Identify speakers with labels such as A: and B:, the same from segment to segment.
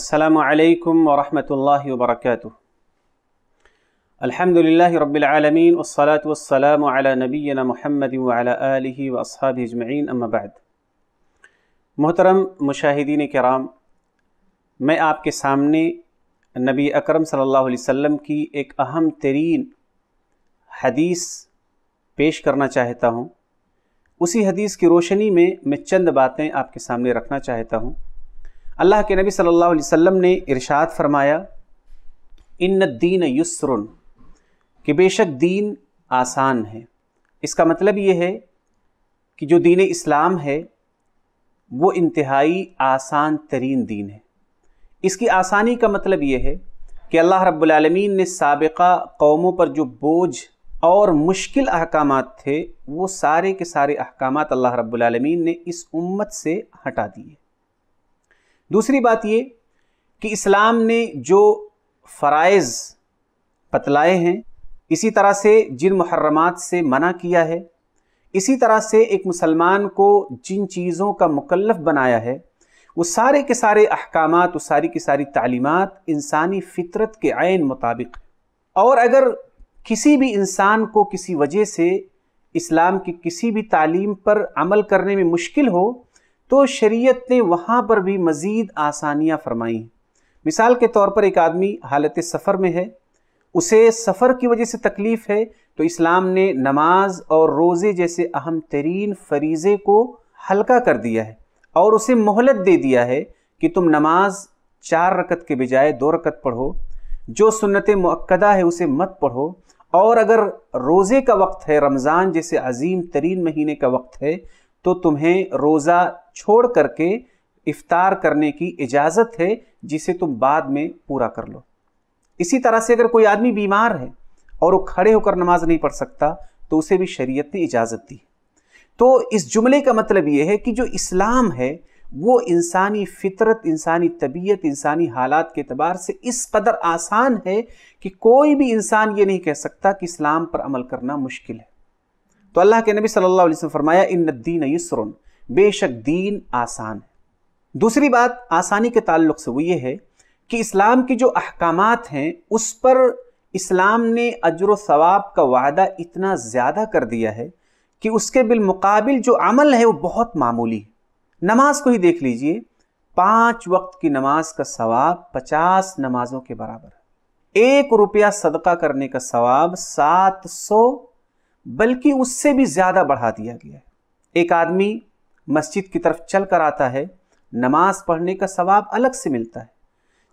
A: السلام علیکم ورحمۃ اللہ وبرکاتہ الحمد للہ رب العالمین والصلاة والسلام على نبینا محمد وعلى آلہ واصحابہ اجمعین اما بعد. محترم مشاہدین کرام، میں آپ کے سامنے نبی اکرم صلی اللہ علیہ وسلم کی ایک اہم ترین حدیث پیش کرنا چاہتا ہوں۔ اسی حدیث کی روشنی میں میں چند باتیں آپ کے سامنے رکھنا چاہتا ہوں۔ اللہ کے نبی صلی اللہ علیہ وسلم نے ارشاد فرمایا، ان الدین یسرن کہ بے شک دین آسان ہے۔ اس کا مطلب یہ ہے کہ جو دین اسلام ہے، وہ انتہائی آسان ترین دین ہے۔ اس کی آسانی کا مطلب یہ ہے کہ اللہ رب العالمین نے سابقہ قوموں پر جو بوجھ اور مشکل احکامات تھے، وہ سارے کے سارے احکامات اللہ رب العالمین نے اس امت سے ہٹا دیے۔ دوسری بات یہ کہ اسلام نے جو فرائض بتلائے ہیں، اسی طرح سے جن محرمات سے منع کیا ہے، اسی طرح سے ایک مسلمان کو جن چیزوں کا مکلف بنایا ہے، وہ سارے کے سارے احکامات، وہ ساری کی ساری تعلیمات انسانی فطرت کے عین مطابق اور اگر کسی بھی انسان کو کسی وجہ سے اسلام کی کسی بھی تعلیم پر عمل کرنے میں مشکل ہو تو شریعت نے وہاں پر بھی مزید آسانیاں فرمائی ہیں مثال کے طور پر ایک آدمی حالت سفر میں ہے، اسے سفر کی وجہ سے تکلیف ہے تو اسلام نے نماز اور روزے جیسے اہم ترین فریضے کو ہلکا کر دیا ہے اور اسے مہلت دے دیا ہے کہ تم نماز چار رکت کے بجائے دو رکت پڑھو، جو سنت معقدہ ہے اسے مت پڑھو۔ اور اگر روزے کا وقت ہے، رمضان جیسے عظیم ترین مہینے کا وقت ہے تو تمہیں روزہ چھوڑ کر کے افطار کرنے کی اجازت ہے، جسے تم بعد میں پورا کر لو۔ اسی طرح سے اگر کوئی آدمی بیمار ہے اور وہ کھڑے ہو کر نماز نہیں پڑھ سکتا، تو اسے بھی شریعت نے اجازت دی۔ تو اس جملے کا مطلب یہ ہے کہ جو اسلام ہے، وہ انسانی فطرت، انسانی طبیعت، انسانی حالات کے اعتبار سے اس قدر آسان ہے کہ کوئی بھی انسان یہ نہیں کہہ سکتا کہ اسلام پر عمل کرنا مشکل ہے۔ تو اللہ کے نبی صلی اللہ علیہ وسلم فرمایا، ان الدین یسرن. بے شک دین آسان ہے۔ دوسری بات آسانی کے تعلق سے وہ یہ ہے کہ اسلام کی جو احکامات ہیں، اس پر اسلام نے اجر و ثواب کا وعدہ اتنا زیادہ کر دیا ہے کہ اس کے بالمقابل جو عمل ہے وہ بہت معمولی ہے۔ نماز کو ہی دیکھ لیجیے، پانچ وقت کی نماز کا ثواب پچاس نمازوں کے برابر ہے۔ ایک روپیہ صدقہ کرنے کا ثواب سات سو بلکہ اس سے بھی زیادہ بڑھا دیا گیا ہے۔ ایک آدمی مسجد کی طرف چل کر آتا ہے، نماز پڑھنے کا ثواب الگ سے ملتا ہے۔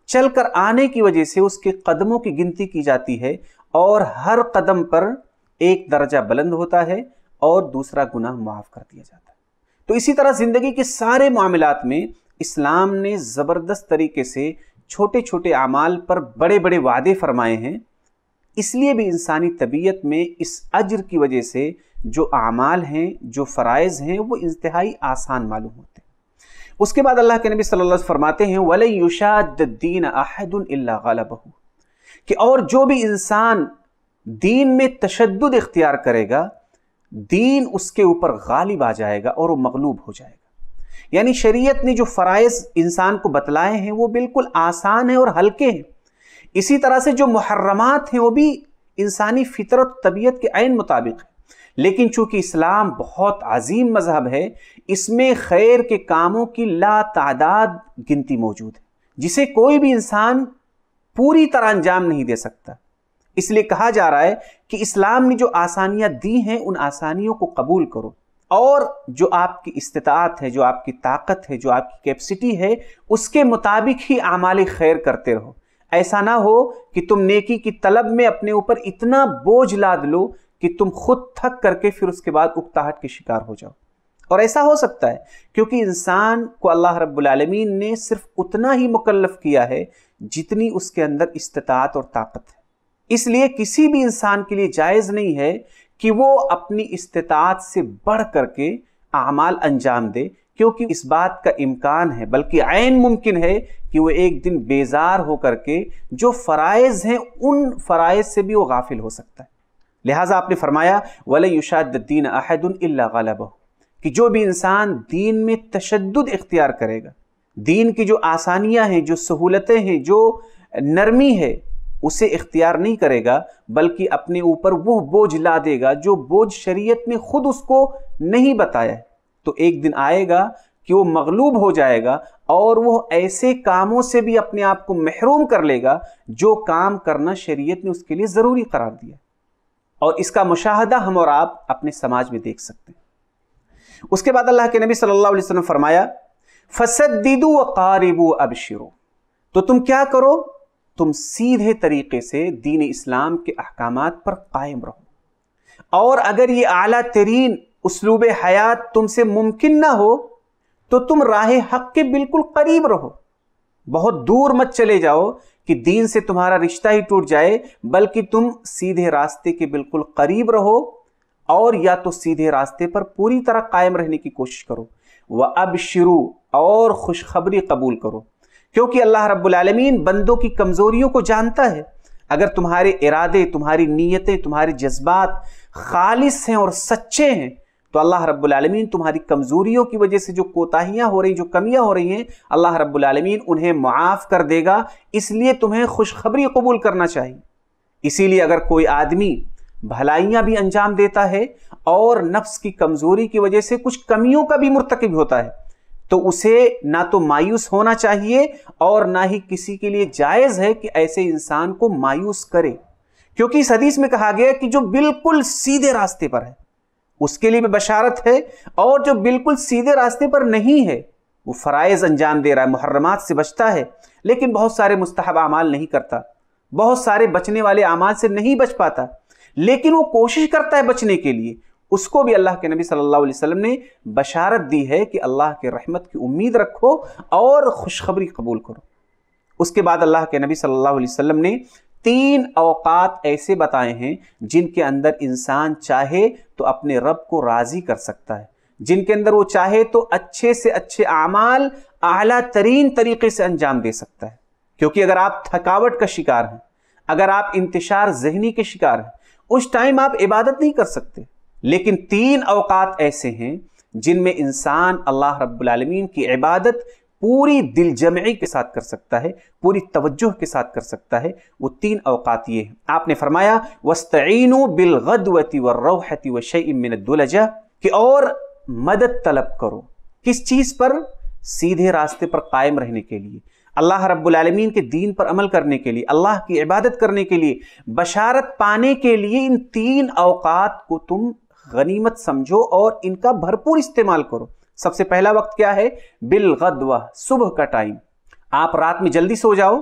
A: چل کر آنے کی وجہ سے اس کے قدموں کی گنتی کی جاتی ہے اور ہر قدم پر ایک درجہ بلند ہوتا ہے اور دوسرا گناہ معاف کر دیا جاتا ہے۔ تو اسی طرح زندگی کے سارے معاملات میں اسلام نے زبردست طریقے سے چھوٹے چھوٹے اعمال پر بڑے بڑے وعدے فرمائے ہیں۔ اس لیے بھی انسانی طبیعت میں اس اجر کی وجہ سے جو اعمال ہیں، جو فرائض ہیں، وہ انتہائی آسان معلوم ہوتے ہیں۔ اس کے بعد اللہ کے نبی صلی اللہ علیہ وسلم فرماتے ہیں، وَلَن يُشَادَ الدِّينَ أَحَدٌ إِلَّا غَلَبَهُ۔ کہ اور جو بھی انسان دین میں تشدد اختیار کرے گا، دین اس کے اوپر غالب آ جائے گا اور وہ مغلوب ہو جائے گا۔ یعنی شریعت نے جو فرائض انسان کو بتلائے ہیں، وہ بالکل آسان ہیں اور ہلکے ہیں۔ اسی طرح سے جو محرمات ہیں وہ بھی انسانی فطرت طبیعت کے عین مطابق ہیں۔ لیکن چونکہ اسلام بہت عظیم مذہب ہے، اس میں خیر کے کاموں کی لا تعداد گنتی موجود ہے، جسے کوئی بھی انسان پوری طرح انجام نہیں دے سکتا۔ اس لیے کہا جا رہا ہے کہ اسلام نے جو آسانیاں دی ہیں، ان آسانیوں کو قبول کرو۔ اور جو آپ کی استطاعت ہے، جو آپ کی طاقت ہے، جو آپ کی کیپسٹی ہے، اس کے مطابق ہی اعمال خیر کرتے رہو۔ ایسا نہ ہو کہ تم نیکی کی طلب میں اپنے اوپر اتنا بوجھ لاد لو کہ تم خود تھک کر کے پھر اس کے بعد اکتاہٹ کے شکار ہو جاؤ۔ اور ایسا ہو سکتا ہے کیونکہ انسان کو اللہ رب العالمین نے صرف اتنا ہی مکلف کیا ہے جتنی اس کے اندر استطاعت اور طاقت ہے۔ اس لیے کسی بھی انسان کے لیے جائز نہیں ہے کہ وہ اپنی استطاعت سے بڑھ کر کے اعمال انجام دے کیونکہ اس بات کا امکان ہے، بلکہ عین ممکن ہے کہ وہ ایک دن بیزار ہو کر کے جو فرائض ہیں، ان فرائض سے بھی وہ غافل ہو سکتا ہے۔ لہٰذا آپ نے فرمایا ولی یوشاد الدین احد اللہ غالب کہ جو بھی انسان دین میں تشدد اختیار کرے گا، دین کی جو آسانیاں ہیں، جو سہولتیں ہیں، جو نرمی ہے، اسے اختیار نہیں کرے گا، بلکہ اپنے اوپر وہ بوجھ لا دے گا جو بوجھ شریعت نے خود اس کو نہیں بتایا۔ ہے تو ایک دن آئے گا کہ وہ مغلوب ہو جائے گا اور وہ ایسے کاموں سے بھی اپنے آپ کو محروم کر لے گا جو کام کرنا شریعت نے اس کے لیے ضروری قرار دیا اور اس کا مشاہدہ ہم اور آپ اپنے سماج میں دیکھ سکتے ہیں۔ اس کے بعد اللہ کے نبی صلی اللہ علیہ وسلم فرمایا فسدیدو و ابشرو تو تم کیا کرو؟ تم سیدھے طریقے سے دین اسلام کے احکامات پر قائم رہو۔ اور اگر یہ اعلیٰ ترین اسلوب حیات تم سے ممکن نہ ہو، تو تم راہ حق کے بالکل قریب رہو۔ بہت دور مت چلے جاؤ کہ دین سے تمہارا رشتہ ہی ٹوٹ جائے، بلکہ تم سیدھے راستے کے بالکل قریب رہو اور یا تو سیدھے راستے پر پوری طرح قائم رہنے کی کوشش کرو۔ وہ اب شروع اور خوشخبری قبول کرو۔ کیونکہ اللہ رب العالمین بندوں کی کمزوریوں کو جانتا ہے۔ اگر تمہارے ارادے، تمہاری نیتیں، تمہارے جذبات خالص ہیں اور سچے ہیں تو اللہ رب العالمین تمہاری کمزوریوں کی وجہ سے جو کوتاہیاں ہو رہی جو کمیاں ہو رہی ہیں، اللہ رب العالمین انہیں معاف کر دے گا۔ اس لیے تمہیں خوشخبری قبول کرنا چاہیے۔ اسی لیے اگر کوئی آدمی بھلائیاں بھی انجام دیتا ہے اور نفس کی کمزوری کی وجہ سے کچھ کمیوں کا بھی مرتکب ہوتا ہے، تو اسے نہ تو مایوس ہونا چاہیے اور نہ ہی کسی کے لیے جائز ہے کہ ایسے انسان کو مایوس کرے۔ کیونکہ اس حدیث میں کہا گیا کہ جو بالکل سیدھے راستے پر ہے۔ اس کے لیے بھی بشارت ہے اور جو بالکل سیدھے راستے پر نہیں ہے، وہ فرائض انجام دے رہا ہے، محرمات سے بچتا ہے، لیکن بہت سارے مستحب اعمال نہیں کرتا۔ بہت سارے بچنے والے اعمال سے نہیں بچ پاتا۔ لیکن وہ کوشش کرتا ہے بچنے کے لیے۔ اس کو بھی اللہ کے نبی صلی اللہ علیہ وسلم نے بشارت دی ہے کہ اللہ کے رحمت کی امید رکھو اور خوشخبری قبول کرو۔ اس کے بعد اللہ کے نبی صلی اللہ علیہ وسلم نے تین اوقات ایسے بتائے ہیں جن کے اندر انسان چاہے تو اپنے رب کو راضی کر سکتا ہے۔ جن کے اندر وہ چاہے تو اچھے سے اچھے اعمال اعلیٰ ترین طریقے سے انجام دے سکتا ہے۔ کیونکہ اگر آپ تھکاوٹ کا شکار ہیں، اگر آپ انتشار ذہنی کے شکار ہیں، اس ٹائم آپ عبادت نہیں کر سکتے۔ لیکن تین اوقات ایسے ہیں جن میں انسان اللہ رب العالمین کی عبادت پوری دل جمعی کے ساتھ کر سکتا ہے، پوری توجہ کے ساتھ کر سکتا ہے۔ وہ تین اوقات یہ ہیں۔ آپ نے فرمایا، وَاسْتَعِينُوا بِالْغَدْوَةِ وَالرَّوْحَةِ وَشَيْءٍ مِّنَ الدُّلَجَةِ کہ اور مدد طلب کرو۔ کس چیز پر؟ سیدھے راستے پر قائم رہنے کے لیے۔ اللہ رب العالمین کے دین پر عمل کرنے کے لیے، اللہ کی عبادت کرنے کے لیے، بشارت پانے کے لیے ان تین اوقات کو تم غنیمت سمجھو اور ان کا بھرپور استعمال کرو۔ سب سے پہلا وقت کیا ہے؟ بالغدوہ، صبح کا ٹائم۔ آپ رات میں جلدی سو جاؤ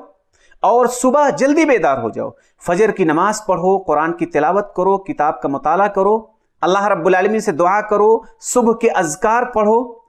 A: اور صبح جلدی بیدار ہو جاؤ۔ فجر کی نماز پڑھو، قرآن کی تلاوت کرو، کتاب کا مطالعہ کرو۔ اللہ رب العالمین سے دعا کرو، صبح کے اذکار پڑھو۔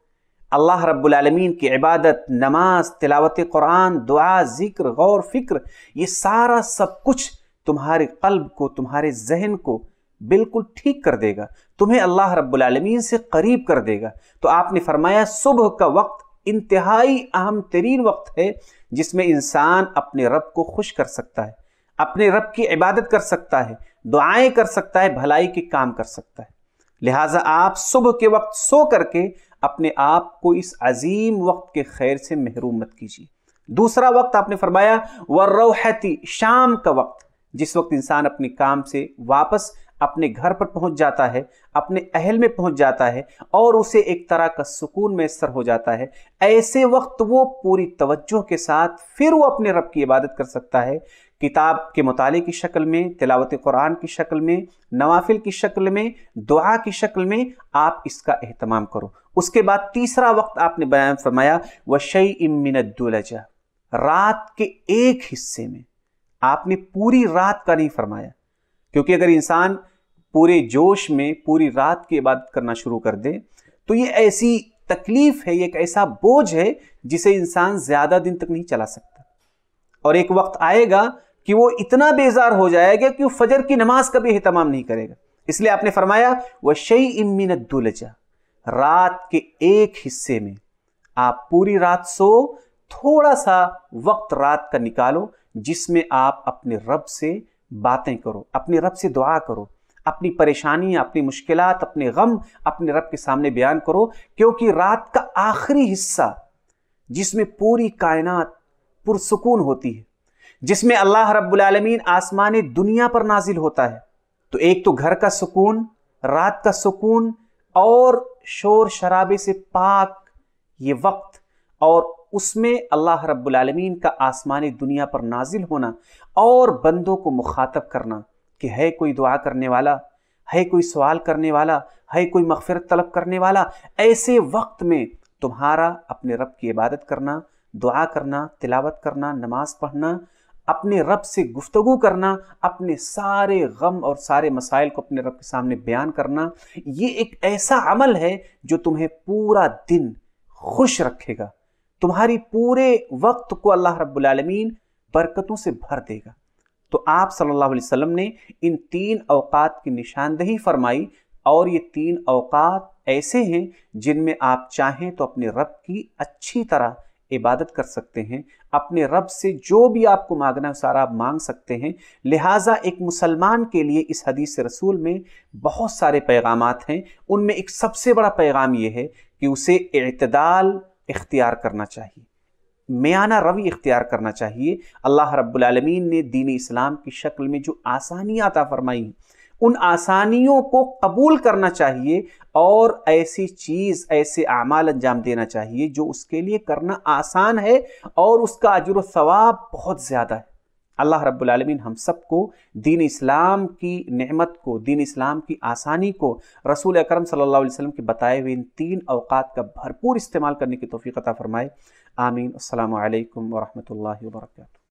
A: اللہ رب العالمین کی عبادت، نماز، تلاوت قرآن، دعا، ذکر، غور، فکر، یہ سارا سب کچھ تمہارے قلب کو، تمہارے ذہن کو بالکل ٹھیک کر دے گا، تمہیں اللہ رب العالمین سے قریب کر دے گا۔ تو آپ نے فرمایا، صبح کا وقت انتہائی اہم ترین وقت ہے جس میں انسان اپنے رب کو خوش کر سکتا ہے، اپنے رب کی عبادت کر سکتا ہے، دعائیں کر سکتا ہے، بھلائی کے کام کر سکتا ہے۔ لہٰذا آپ صبح کے وقت سو کر کے اپنے آپ کو اس عظیم وقت کے خیر سے محروم مت کیجیے۔ دوسرا وقت آپ نے فرمایا وروحتی شام کا وقت، جس وقت انسان اپنے کام سے واپس اپنے گھر پر پہنچ جاتا ہے، اپنے اہل میں پہنچ جاتا ہے اور اسے ایک طرح کا سکون میسر ہو جاتا ہے۔ ایسے وقت وہ پوری توجہ کے ساتھ پھر وہ اپنے رب کی عبادت کر سکتا ہے۔ کتاب کے مطالعے کی شکل میں، تلاوت قرآن کی شکل میں، نوافل کی شکل میں، دعا کی شکل میں آپ اس کا اہتمام کرو۔ اس کے بعد تیسرا وقت آپ نے بیان فرمایا، وَشَيْءٍ مِّنَ الدُّلَجَ رات کے ایک حصے میں آپ نے پوری رات کا نہیں فرمایا۔ کیونکہ اگر انسان پورے جوش میں پوری رات کی عبادت کرنا شروع کر دے، تو یہ ایسی تکلیف ہے، یہ ایک ایسا بوجھ ہے جسے انسان زیادہ دن تک نہیں چلا سکتا۔ اور ایک وقت آئے گا کہ وہ اتنا بیزار ہو جائے گا کہ وہ فجر کی نماز کا بھی اہتمام نہیں کرے گا۔ اس لیے آپ نے فرمایا وہ شعی امین الدولجا رات کے ایک حصے میں آپ پوری رات سو، تھوڑا سا وقت رات کا نکالو، جس میں آپ اپنے رب سے باتیں کرو، اپنے رب سے دعا کرو، اپنی پریشانی، اپنی مشکلات، اپنے غم، اپنے رب کے سامنے بیان کرو، کیونکہ رات کا آخری حصہ جس میں پوری کائنات پرسکون ہوتی ہے، جس میں اللہ رب العالمین آسمان دنیا پر نازل ہوتا ہے۔ تو ایک تو گھر کا سکون، رات کا سکون، اور شور شرابے سے پاک یہ وقت، اور اس میں اللہ رب العالمین کا آسمانی دنیا پر نازل ہونا اور بندوں کو مخاطب کرنا کہ ہے کوئی دعا کرنے والا، ہے کوئی سوال کرنے والا، ہے کوئی مغفرت طلب کرنے والا، ایسے وقت میں تمہارا اپنے رب کی عبادت کرنا، دعا کرنا، تلاوت کرنا، نماز پڑھنا، اپنے رب سے گفتگو کرنا، اپنے سارے غم اور سارے مسائل کو اپنے رب کے سامنے بیان کرنا، یہ ایک ایسا عمل ہے جو تمہیں پورا دن خوش رکھے گا۔ تمہاری پورے وقت کو اللہ رب العالمین برکتوں سے بھر دے گا۔ تو آپ صلی اللہ علیہ وسلم نے ان تین اوقات کی نشاندہی فرمائی اور یہ تین اوقات ایسے ہیں جن میں آپ چاہیں تو اپنے رب کی اچھی طرح عبادت کر سکتے ہیں، اپنے رب سے جو بھی آپ کو مانگنا ہے سارا آپ مانگ سکتے ہیں۔ لہٰذا ایک مسلمان کے لیے اس حدیث رسول میں بہت سارے پیغامات ہیں۔ ان میں ایک سب سے بڑا پیغام یہ ہے کہ اسے اعتدال اختیار کرنا چاہیے۔ میانہ روی اختیار کرنا چاہیے۔ اللہ رب العالمین نے دین اسلام کی شکل میں جو آسانیاں عطا فرمائی ان آسانیوں کو قبول کرنا چاہیے اور ایسی چیز، ایسے اعمال انجام دینا چاہیے جو اس کے لیے کرنا آسان ہے اور اس کا عجر و ثواب بہت زیادہ ہے۔ اللہ رب العالمین ہم سب کو دین اسلام کی نعمت کو، دین اسلام کی آسانی کو رسول اکرم صلی اللہ علیہ وسلم کے بتائے ہوئے ان تین اوقات کا بھرپور استعمال کرنے کی توفیق عطا فرمائے۔ آمین۔ السلام علیکم ورحمۃ اللہ وبرکاتہ۔